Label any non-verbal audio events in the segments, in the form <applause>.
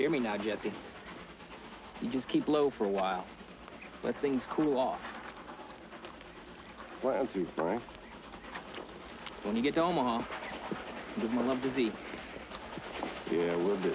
Hear me now, Jesse. You just keep low for a while. Let things cool off. Plan to, Frank. When you get to Omaha, give my love to Zee. Yeah, we'll do.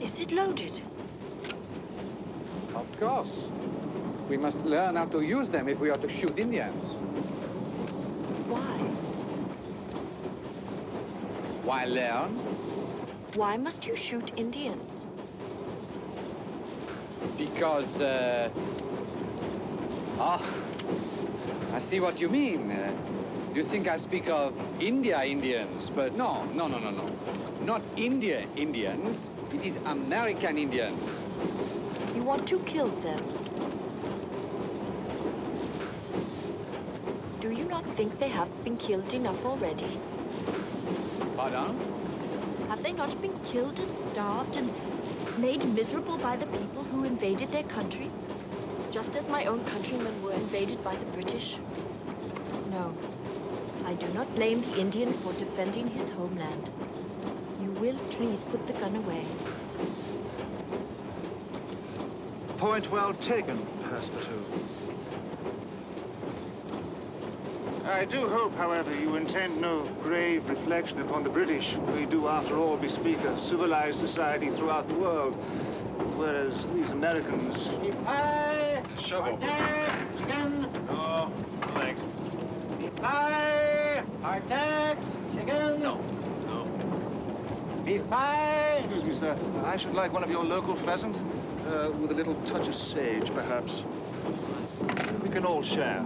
Is it loaded? Of course. We must learn how to use them if we are to shoot Indians. Why? Why learn? Why must you shoot Indians? Because, uh... Ah, I see what you mean. Uh, you think I speak of India Indians, but no, no, no, no, no. Not India Indians. It is American Indians. You want to kill them. Do you not think they have been killed enough already? Pardon? Have they not been killed and starved and made miserable by the people who invaded their country? Just as my own countrymen were invaded by the British? No. I do not blame the Indian for defending his homeland. You will please put the gun away. Point well taken, Passepartout. I do hope, however, you intend no grave reflection upon the British. We do, after all, bespeak a civilized society throughout the world, whereas these Americans... Pie! Shovel. Chicken! Oh, thanks. Pie! Hardtack! Chicken! No, no. Excuse me, sir. I should like one of your local pheasant, uh, with a little touch of sage, perhaps. We can all share.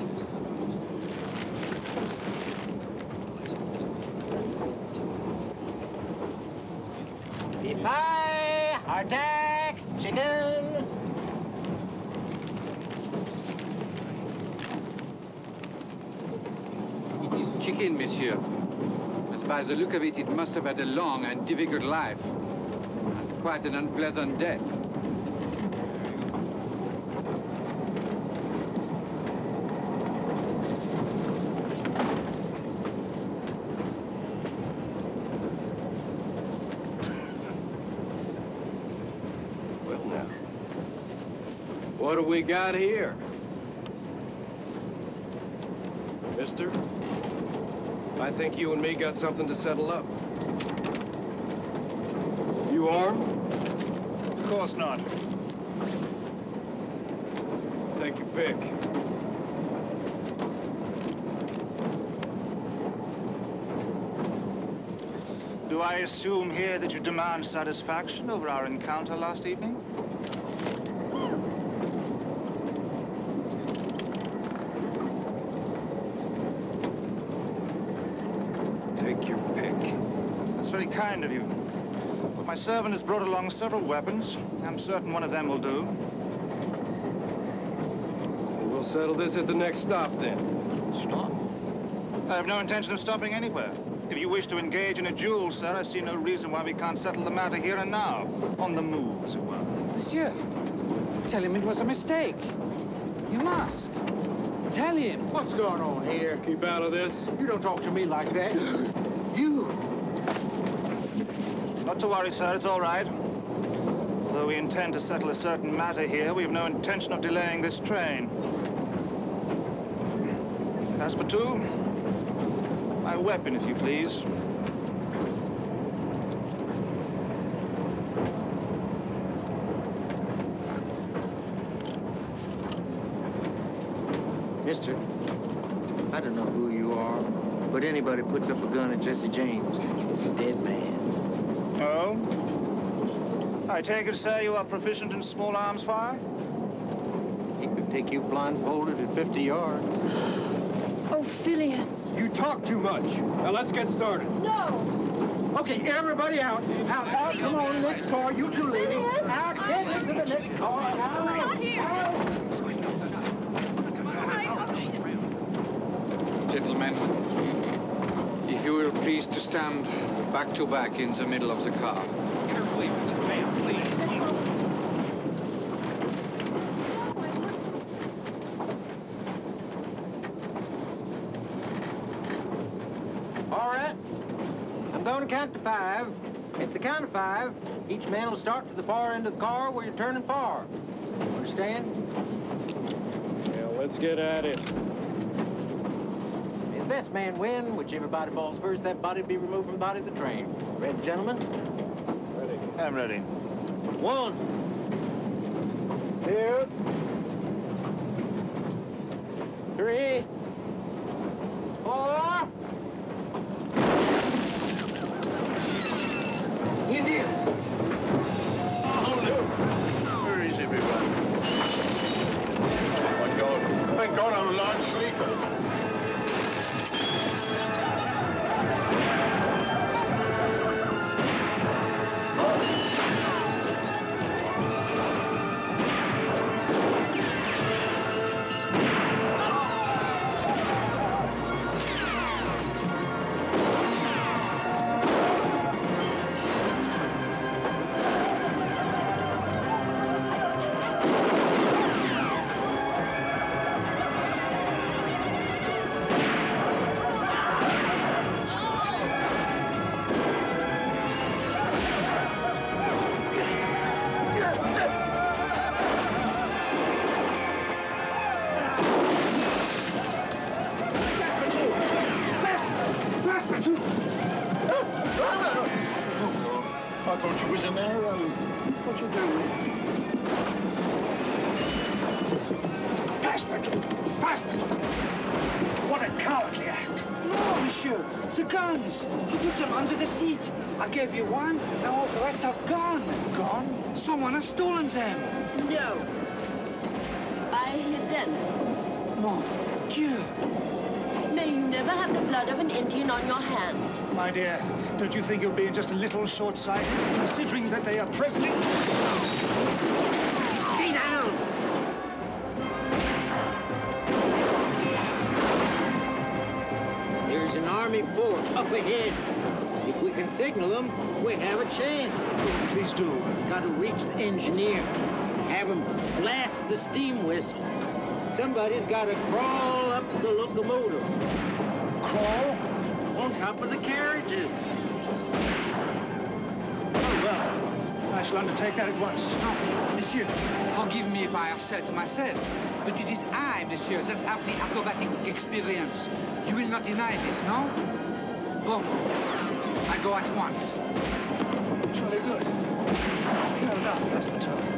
Beef pie! Hardtack! Chicken! It is chicken, monsieur. By the look of it, it must have had a long and difficult life. And quite an unpleasant death. Well, now. What do we got here? Mister? I think you and me got something to settle up. You armed? Of course not. Take your pick. Do I assume here that you demand satisfaction over our encounter last evening? Take your pick. That's very kind of you. But my servant has brought along several weapons. I'm certain one of them will do. We'll settle this at the next stop, then. Stop? I have no intention of stopping anywhere. If you wish to engage in a duel, sir, I see no reason why we can't settle the matter here and now. On the move, as it were. Monsieur, tell him it was a mistake. You must. Tell him. What's going on here? Keep out of this. You don't talk to me like that. <gasps> you! Not to worry, sir, it's all right. Although we intend to settle a certain matter here, we have no intention of delaying this train. Passepartout, my weapon, if you please. Mister, I don't know who you are, but anybody puts up a gun at Jesse James is a dead man. Oh? I take it, sir, you are proficient in small arms fire? He could take you blindfolded at 50 yards. Oh, Phileas. You talk too much. Now let's get started. No! Okay, everybody out. Out, out. Come on, next car. You two ladies. Out, get into the next car. Out. Not here! Out. Gentlemen, if you will please to stand back to back in the middle of the car. All right. I'm going to count to five. At the count of five, each man will start to the far end of the car where you're turning far. Understand? Yeah, let's get at it. May the best man win. Whichever body falls first, that body be removed from the body of the train. Ready, gentlemen? Ready. I'm ready. One. Two. Three. I thought you was an arrow. What you doing? Bastard! Bastard! What a cowardly act! No, monsieur. The guns. He put them under the seat. I gave you one, and all the rest have gone. Gone? Someone has stolen them. No. I hid them. Mon Dieu. May you never have the blood of an Indian on your hands. My dear, don't you think you're being just a little short-sighted, considering that they are presently... Stay down! There's an army fort up ahead. If we can signal them, we have a chance. Please do. Gotta reach the engineer. Have him blast the steam whistle. Somebody's gotta crawl the locomotive. Crawl? On top of the carriages. Oh, well. I shall undertake that at once. No, monsieur. Forgive me if I have said to myself, but it is I, monsieur, that have the acrobatic experience. You will not deny this, no? Bon. I go at once. Very good. That's the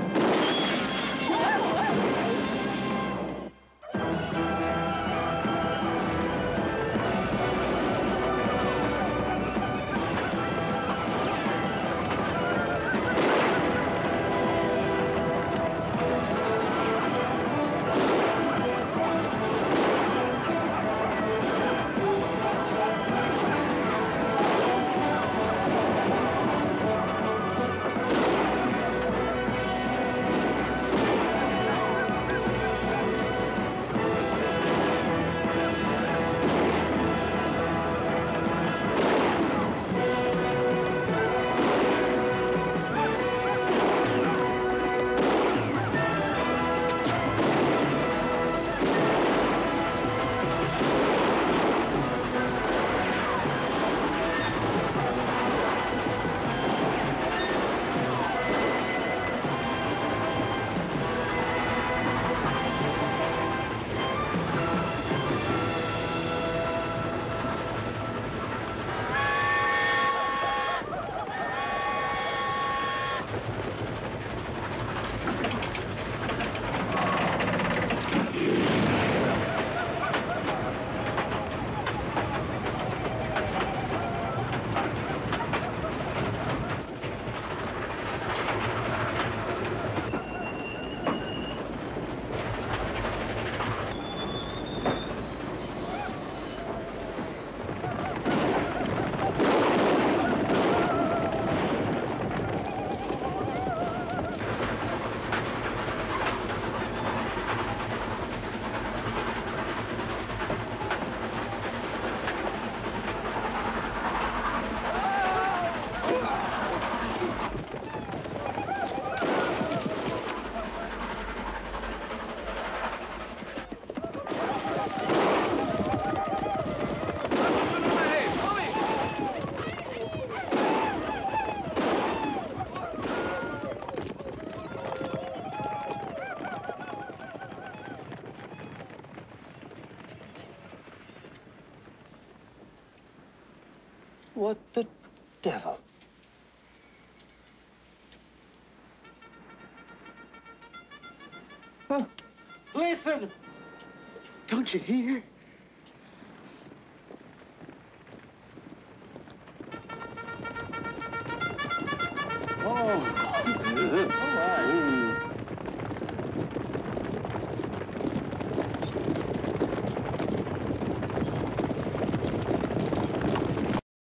What the devil? Oh, Listen! don't you hear?